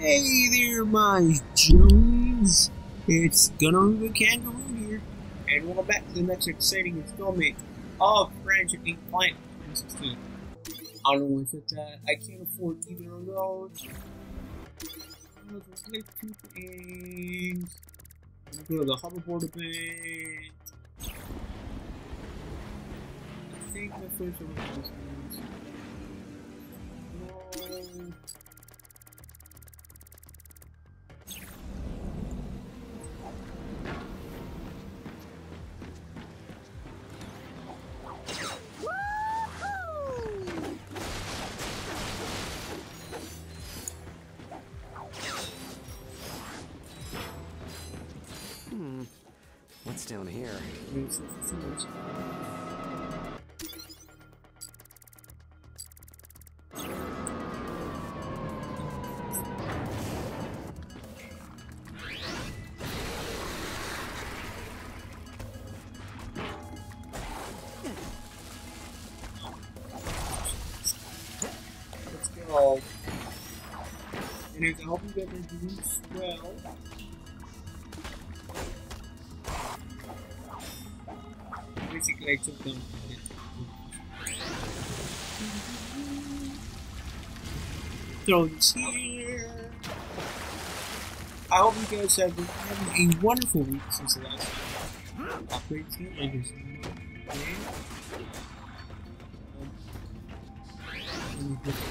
Hey there, my Jones. It's Gunnaru the Kangaroo here, and welcome back to the next exciting installment of Ratchet and Clank 2016. I don't know if that. Uh, I can't afford either of those. Let's play two things. Gonna go to the hoverboard a bit. I think the first one was No. Down here? Let's go. Anyways, I hope you guys are doing well. Basically, I took them. Throw this here. I hope you guys have been having a wonderful week since the last time. Upgrade team, I just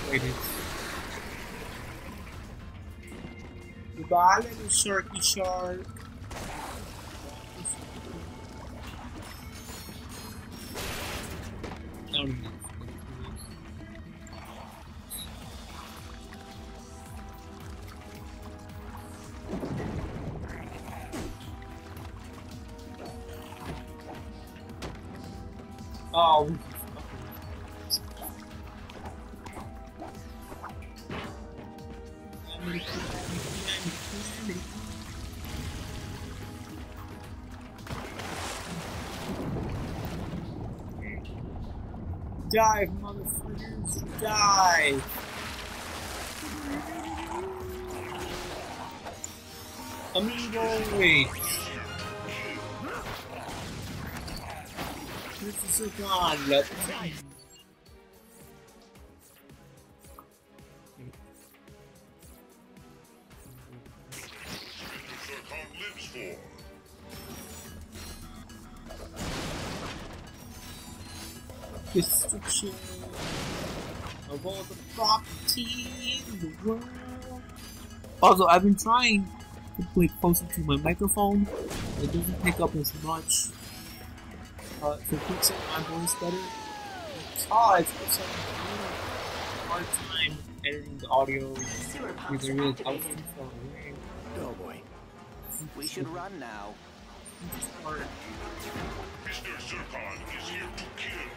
waited. Goodbye, little sharky shark. Oh. Dive, motherfuckers, dive! Amiibo, wait. God, destruction of all the property in the world. Also, I've been trying to play closer to my microphone. It doesn't pick up as much. Uh, to fix it my voice better. Because for some reason, hard time editing the audio Sewer pumps because I are realize I was activated. too. Oh boy. We should run now. It's hard. Mr. Zurkon is here to kill.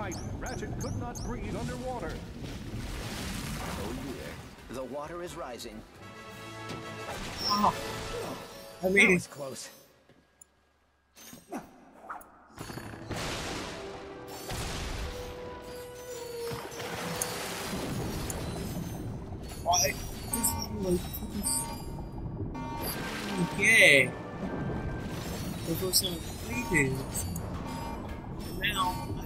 Try as he might, Ratchet could not breathe underwater. Oh dear. The water is rising. Ah, I made it. close. Why? Okay. The first time I played this. Now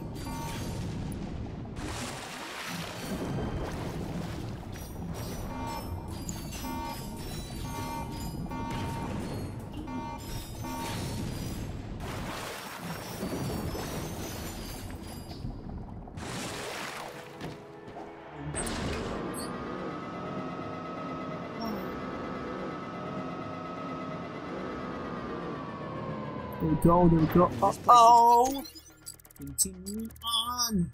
go, there we go. Uh oh! Continue on.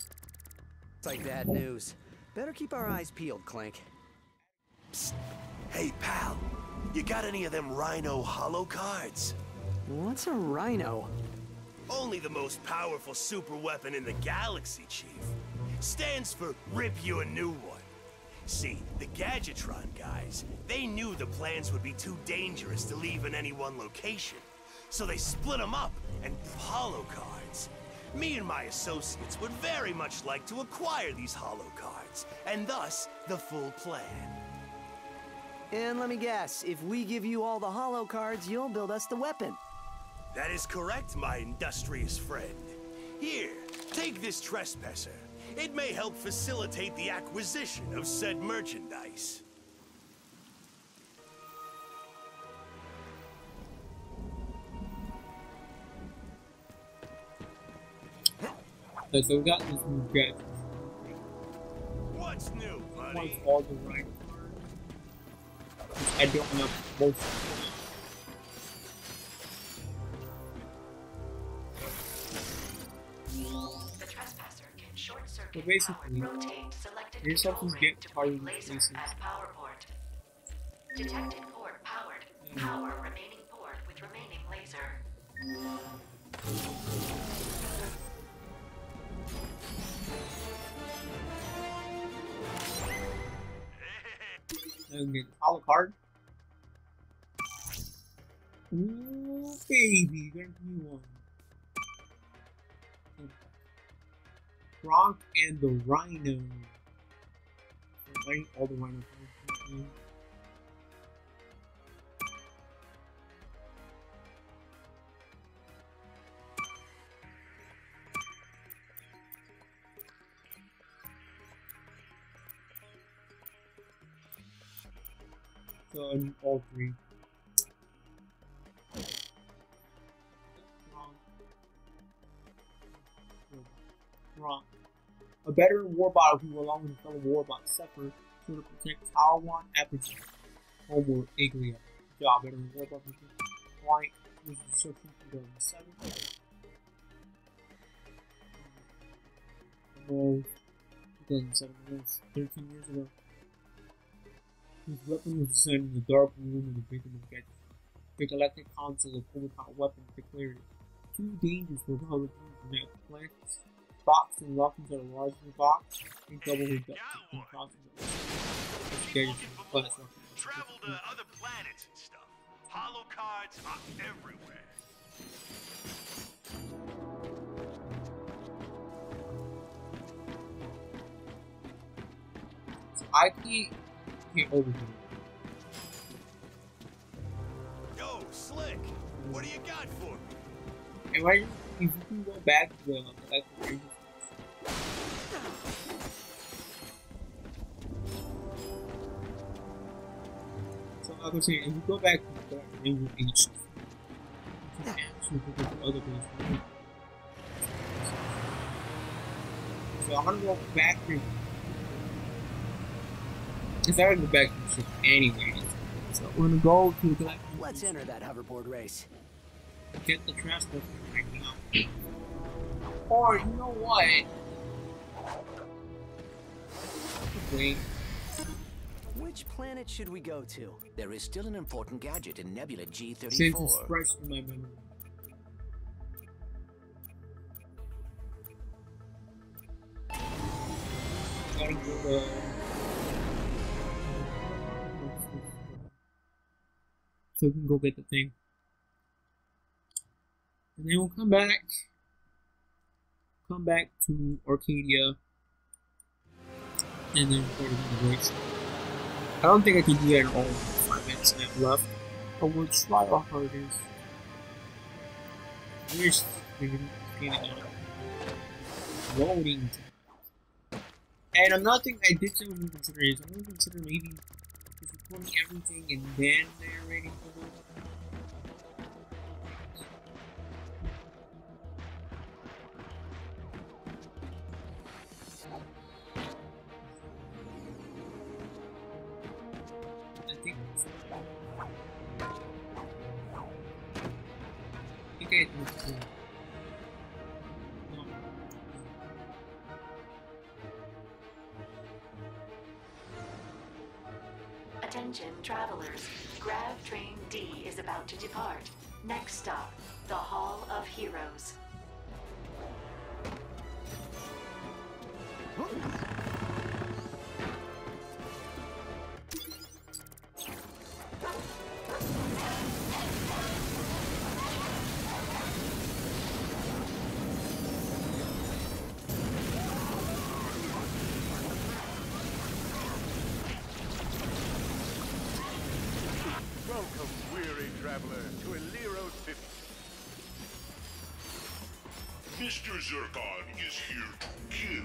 It's like bad news. Better keep our eyes peeled, Clink. Hey, pal. You got any of them RYNO Holocards? What's a RYNO? Only the most powerful super weapon in the galaxy, Chief. Stands for Rip You a New One. See, the Gadgetron guys, they knew the plans would be too dangerous to leave in any one location. So they split them up and Holocards. Me and my associates would very much like to acquire these Holocards, and thus the full plan. And let me guess, if we give you all the Holocards, you'll build us the weapon. That is correct, my industrious friend. Here, take this trespasser. It may help facilitate the acquisition of said merchandise. Okay, so we got this new gadget. What's new, Wants buddy? all the right. I don't know most of them. The trespasser can short circuit So basically, power here's control something ring get to power places. power port. Detected port powered. Power remaining port with remaining laser. A Holocard. Ooh, baby, a new one. Gronk and the RYNO. All the RYNO I all three. Wrong. Wrong. A veteran warbot who, along with his fellow warbots, suffered to protect Taiwan Apogee, homeworld Iglia. Job, veteran warbot who White was destruction in 2007. No, 2007 was 13 years ago. His weapon was designed in the dark room of the victim of Gadget. The Galactic Council of Overpowered Weapons declared it too dangerous for public use to plant box and lock into a larger box and double reduction cost of Gadget class Travel to other planets and stuff. Hollow cards are everywhere. So I can't get over here. Yo, Slick, what do you got for me? And right, if you can go back to the Rangers, So like I was saying, if you go back to the Galactic Rangers H, you can actually look at the other base. So I'm gonna go back here. Because I gotta go back to the ship anyways. So we're gonna go to the Galactic Let's enter that hoverboard race. get the transport right now. Or you know what? Wait, Which planet should we go to? There is still an important gadget in Nebula G34. fresh in my memory. Gotta go uh, So we can go get the thing. And then we'll come back. Come back to Arcadia. And then to the race. I don't think I can do that in all five minutes I have left. But we'll try our hardest. Here's the loading time. And another thing I did seriously consider is I'm gonna consider maybe everything and then narrating for them. Zurkon is here to kill.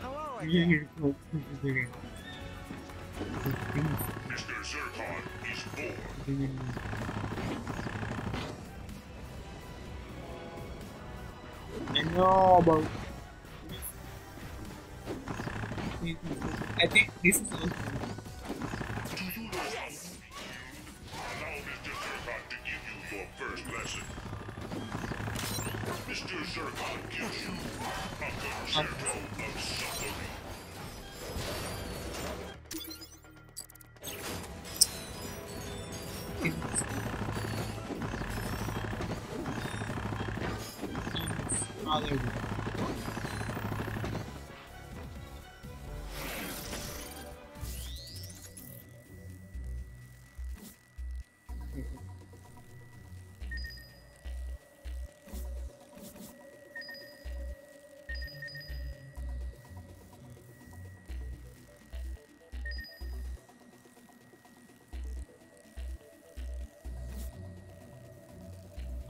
Hello again. Mr. Zurkon is born. Know, but I think this is also To do yes. Allow Mr. Zurkon to give you your first lesson. Mr. Zurkon gives you a concerto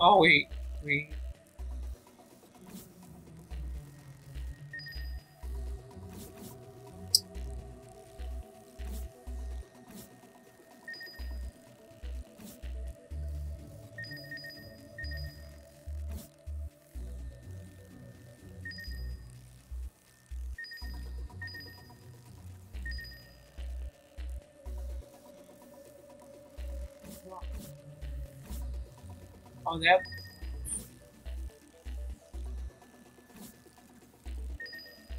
Oh, wait, wait. Oh, that.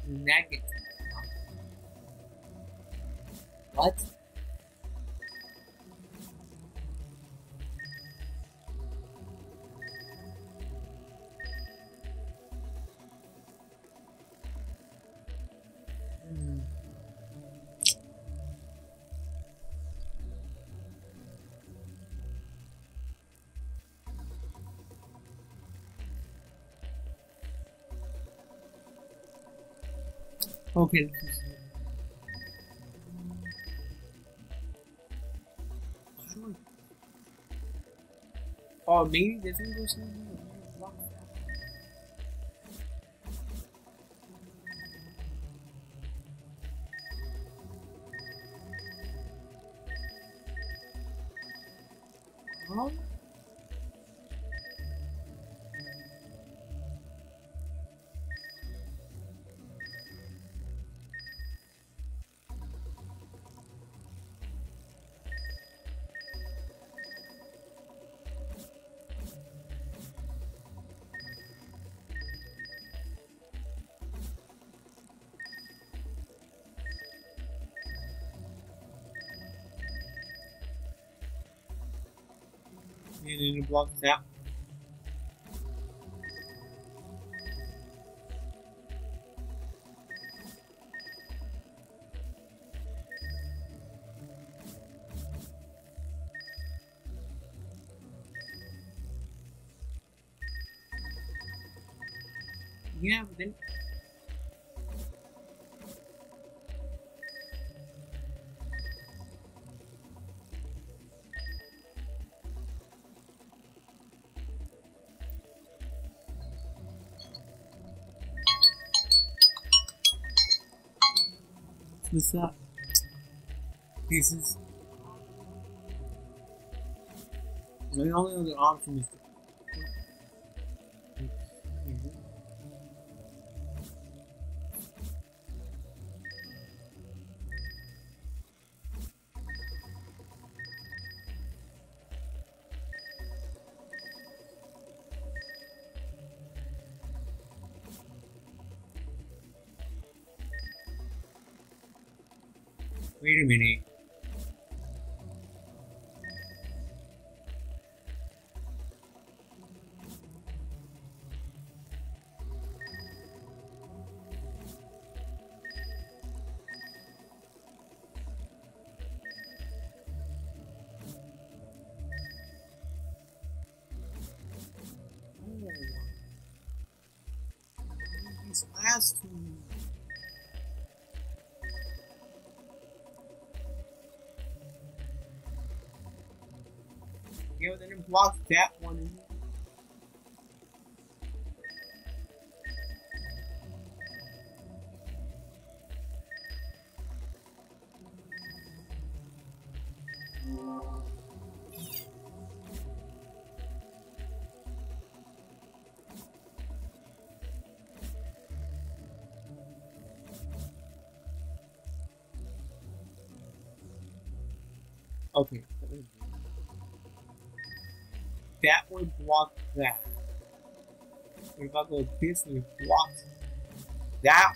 Nugget. What? Okay. Oh, maybe this one goes somewhere. Huh? And it blocks out. Yeah, then What's? This is The only other option is to Two. You know, then it blocks that one. Okay. That would block that. What go this way, it blocks that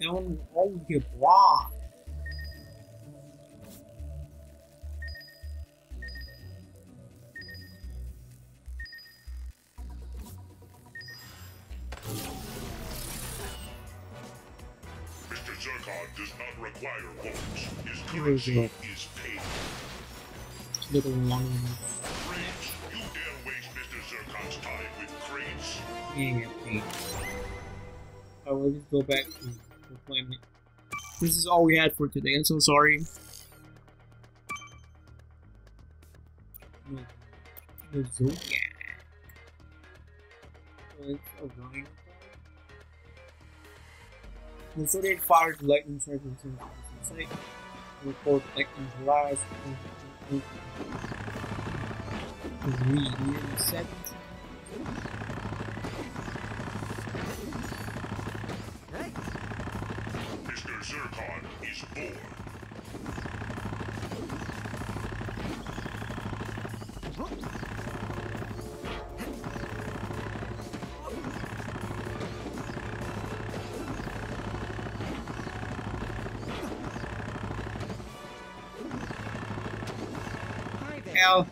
one? That one will always get blocked. Mr. Zurkon does not require votes. His currency is paid. Little long Crates, you dare waste Mr. Zurkon's time with crates? Yeah, okay. I will just go back to the. This is all we had for today. I'm so sorry. No Zodiac. The Zodiac fires lightning strikes into the sight. Record lightning's last. Three nearly seven. Is bored. hi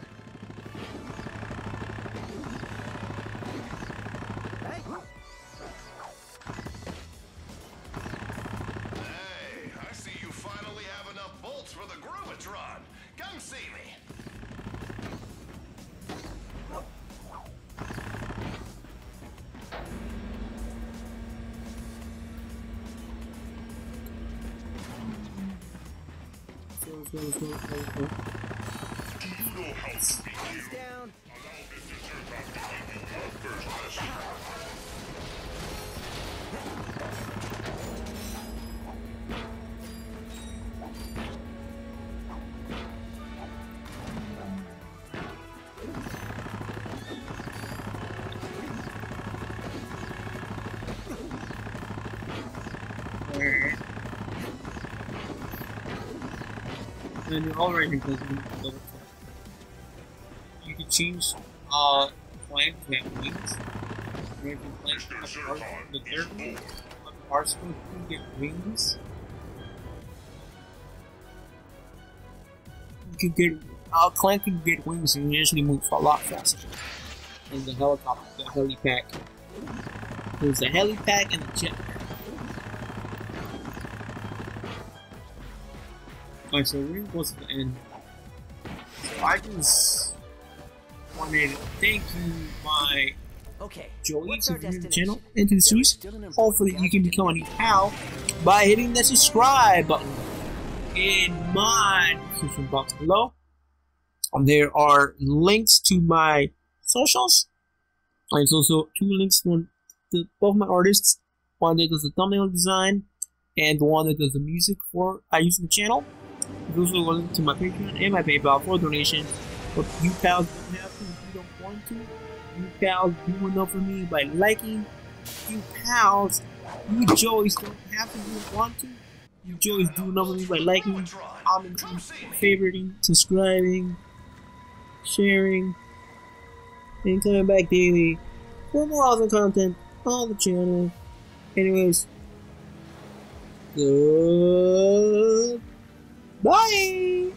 Slow, slow, slow, slow. Do you know how to be down. Allow. Zurkon to give you your first lesson. And you're already because you You can change uh plant to have wings. Or you can Mr. a the is third bored. a particle can get wings. You can get uh clan can get wings and usually move a lot faster. than the helicopter, the helipad. There's the helipad and the jetpack. Alright, so we're close to the end. So I just wanted to thank you, my Okay. Joey, what's to the channel and to the series. an Hopefully, you can become a new pal by hitting the subscribe button. in my description box below. Um, there are links to my socials. There's also two links for the, both my artists. One that does the thumbnail design, and the one that does the music for I use the channel. Also a link to my Patreon and my PayPal for donations. But you pals don't have to if you don't want to. You pals do enough for me by liking. You pals, you Joeys don't have to, you don't want to. You Joeys do enough for me by liking, commenting, favoriting, subscribing, sharing, and coming back daily for more awesome content on the channel. Anyways, good. Bye!